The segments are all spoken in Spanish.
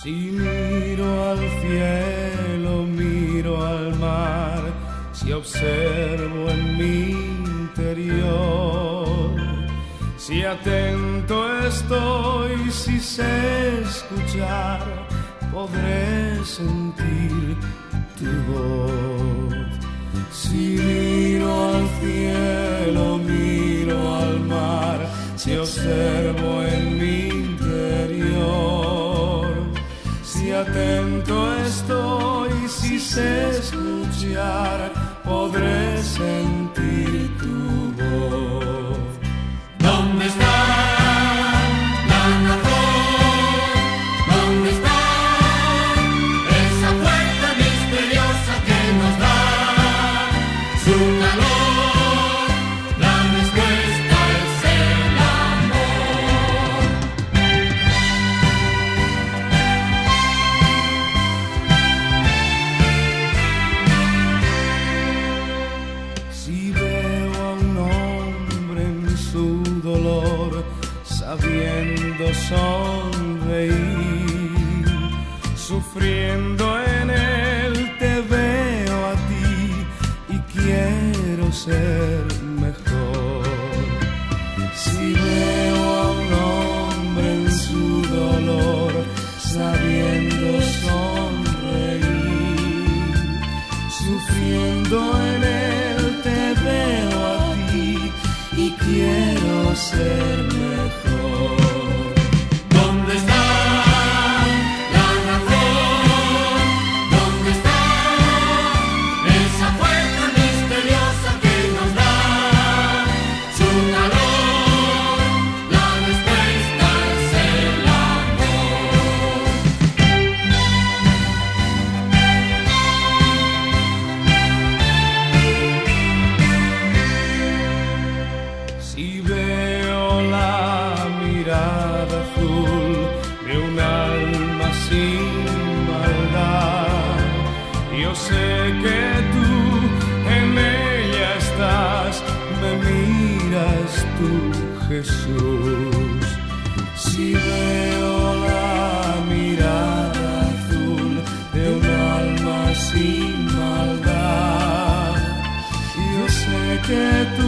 Si miro al cielo, miro al mar, si observo en mi interior, si atento estoy, si sé escuchar, podré sentir tu voz. Si miro al cielo, miro al mar, si observo en estoy, si sé escuchar, podré sentir sabiendo sonreír, sufriendo en él, te veo a ti y quiero ser mejor. Si veo a un hombre en su dolor, sabiendo sonreír, sufriendo en él te veo a ti y quiero ser mejor. Si veo la mirada azul de un alma sin maldad, yo sé que tú en ella estás, me miras tú, Jesús. Si veo la mirada azul de un alma sin maldad, yo sé que tú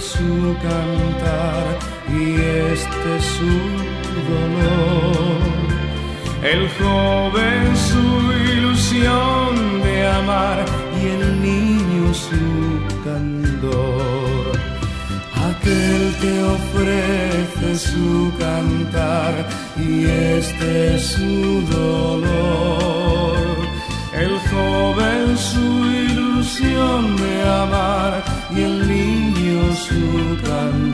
su cantar y este su dolor. El joven su ilusión de amar y el niño su candor. Aquel te ofrece su cantar y este su dolor. El joven su ilusión de come